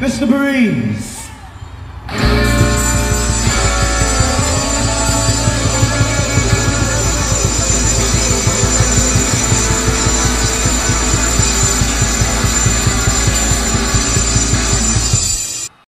Mr. Breeze.